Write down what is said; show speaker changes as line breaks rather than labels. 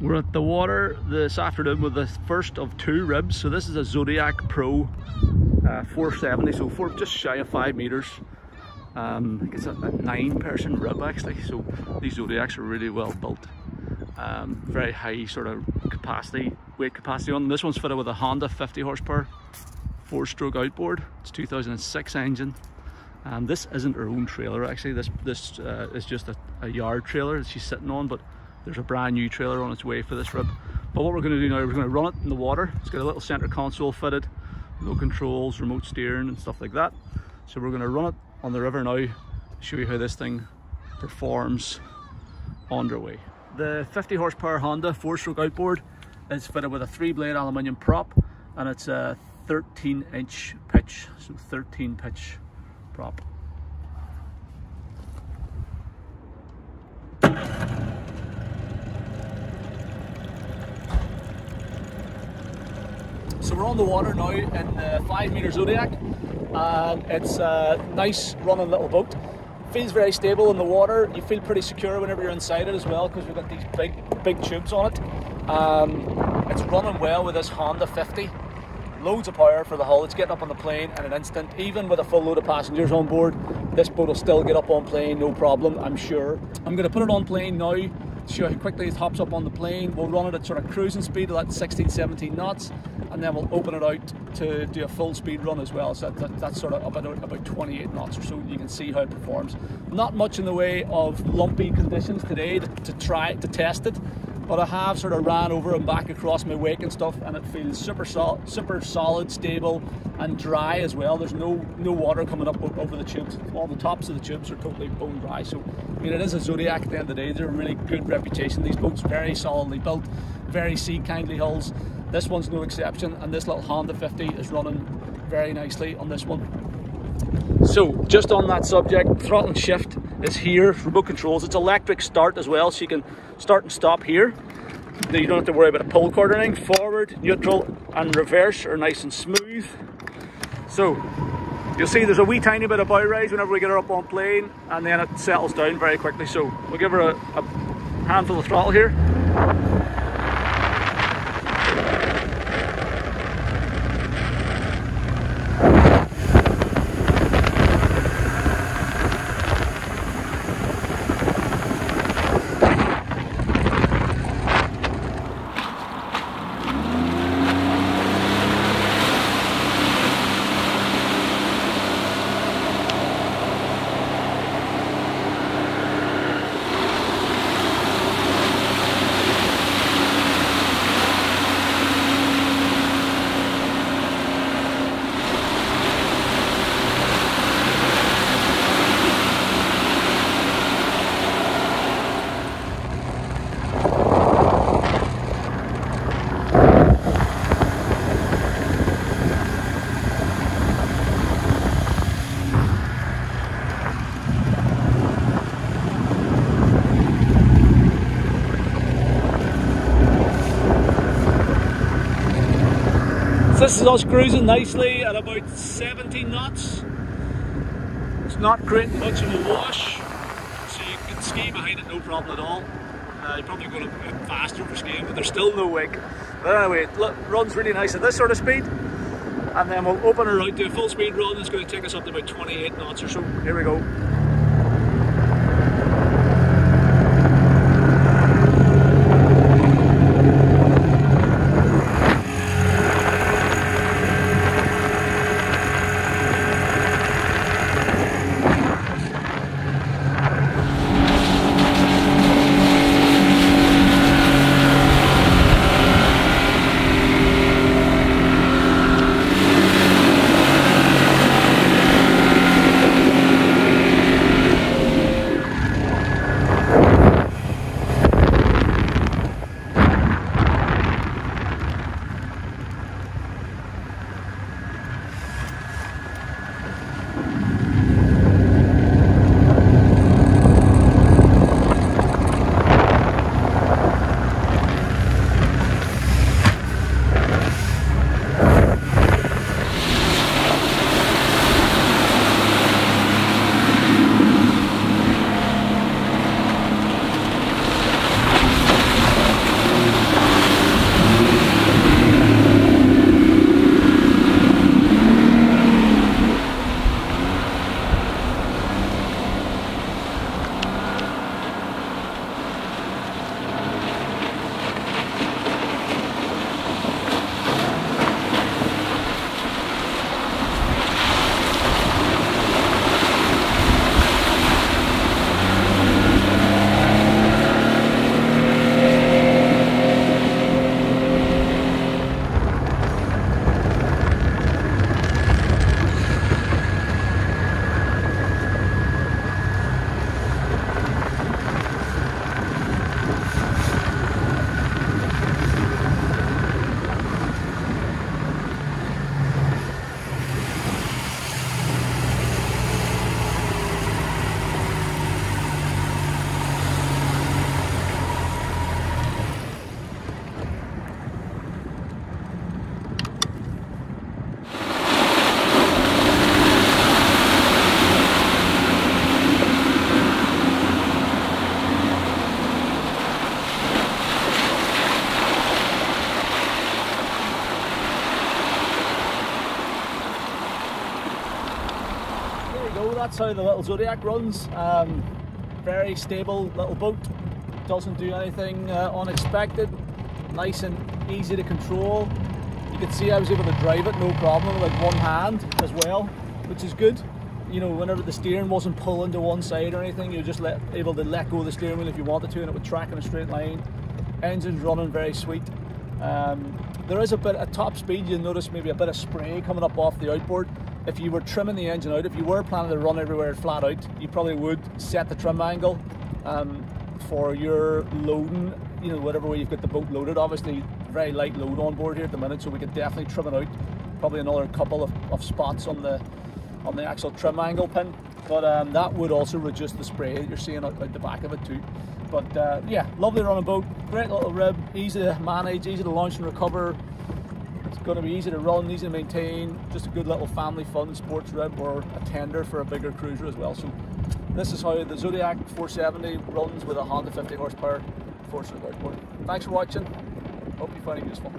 We're at the water this afternoon with the first of two ribs. So this is a Zodiac Pro uh, 470, so four, just shy of five meters. Um, I it's a, a nine person rib actually. So these Zodiacs are really well built. Um, very high sort of capacity, weight capacity on. This one's fitted with a Honda 50 horsepower four stroke outboard. It's 2006 engine. And this isn't her own trailer actually. This this uh, is just a, a yard trailer that she's sitting on, but there's a brand new trailer on its way for this rib. But what we're going to do now, we're going to run it in the water. It's got a little center console fitted, no controls, remote steering and stuff like that. So we're going to run it on the river now, show you how this thing performs underway. The 50 horsepower Honda four stroke outboard is fitted with a three blade aluminium prop and it's a 13 inch pitch, so 13 pitch prop. So we're on the water now in the 5 metre Zodiac and it's a nice running little boat. Feels very stable in the water. You feel pretty secure whenever you're inside it as well because we've got these big big tubes on it. Um, it's running well with this Honda 50 loads of power for the hull. It's getting up on the plane in an instant. Even with a full load of passengers on board, this boat will still get up on plane, no problem, I'm sure. I'm going to put it on plane now show how quickly it hops up on the plane. We'll run it at sort of cruising speed, at 16, 17 knots, and then we'll open it out to do a full speed run as well. So that, that, that's sort of about, about 28 knots or so. You can see how it performs. Not much in the way of lumpy conditions today to, to try to test it but I have sort of ran over and back across my wake and stuff and it feels super sol super solid, stable and dry as well. There's no no water coming up over the tubes. All the tops of the tubes are totally bone dry. So I mean it is a Zodiac at the end of the day. They're a really good reputation. These boats very solidly built, very sea kindly hulls. This one's no exception and this little Honda 50 is running very nicely on this one. So just on that subject, throttle shift is here, remote controls. It's electric start as well, so you can start and stop here. You don't have to worry about a pull cord or anything. Forward, neutral and reverse are nice and smooth. So you'll see there's a wee tiny bit of bow rise whenever we get her up on plane and then it settles down very quickly. So we'll give her a, a handful of throttle here. This is us cruising nicely at about 70 knots. It's not creating much of a wash, so you can ski behind it no problem at all. Uh, you're probably going a bit faster for skiing, but there's still no wake. But anyway, it runs really nice at this sort of speed. And then we'll open her out to a full speed run. It's going to take us up to about 28 knots or so. Here we go. That's how the little Zodiac runs. Um, very stable little boat, doesn't do anything uh, unexpected, nice and easy to control. You can see I was able to drive it no problem with one hand as well, which is good. You know, whenever the steering wasn't pulling to one side or anything, you're just let, able to let go of the steering wheel if you wanted to and it would track in a straight line. Engine's running very sweet. Um, there is a bit at top speed, you'll notice maybe a bit of spray coming up off the outboard. If you were trimming the engine out, if you were planning to run everywhere flat out, you probably would set the trim angle um, for your loading, you know, whatever way you've got the boat loaded. Obviously, very light load on board here at the minute, so we could definitely trim it out. Probably another couple of, of spots on the on the actual trim angle pin, but um, that would also reduce the spray that you're seeing out, out the back of it too. But uh, yeah, lovely running boat, great little rib, easy to manage, easy to launch and recover. Going to be easy to run, easy to maintain, just a good little family fun sports rib or a tender for a bigger cruiser as well. So this is how the Zodiac 470 runs with a Honda 50 horsepower four-cylinder. Thanks for watching. Hope you find it useful.